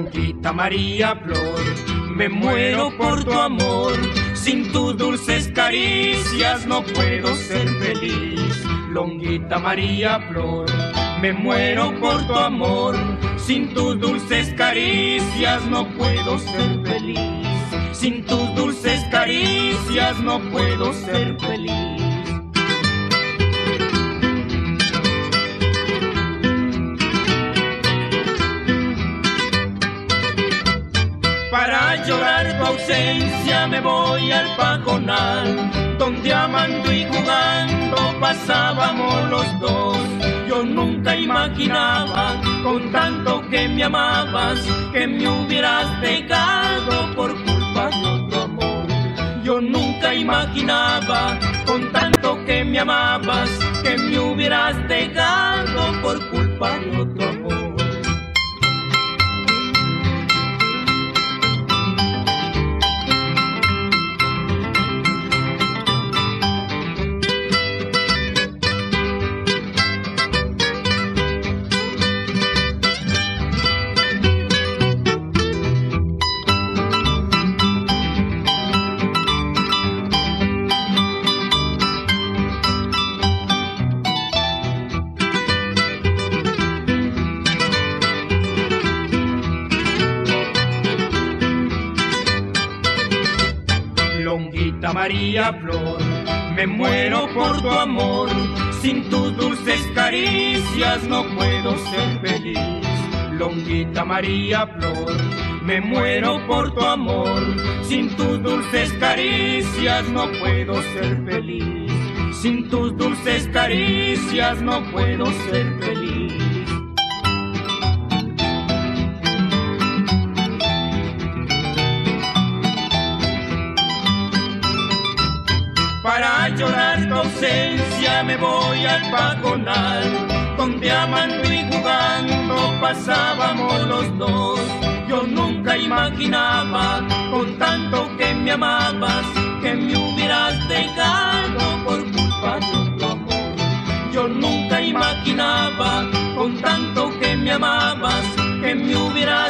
Longuita María Flor, me muero por tu amor, sin tus dulces caricias no puedo ser feliz. Longuita María Flor, me muero por tu amor, sin tus dulces caricias no puedo ser feliz. Sin tus dulces caricias no puedo ser feliz. Llorar tu ausencia me voy al pajonal, donde amando y jugando pasábamos los dos. Yo nunca imaginaba, con tanto que me amabas, que me hubieras dejado por culpa de otro amor. Yo nunca imaginaba, con tanto que me amabas, que me hubieras dejado María Flor, me muero por tu amor, sin tus dulces caricias no puedo ser feliz. Longuita María Flor, me muero por tu amor, sin tus dulces caricias no puedo ser feliz. Sin tus dulces caricias no puedo ser feliz. llorar tu ausencia me voy al paconal, donde amando y jugando pasábamos los dos. Yo nunca imaginaba, con tanto que me amabas, que me hubieras dejado por culpa de tu amor. Yo nunca imaginaba, con tanto que me amabas, que me hubieras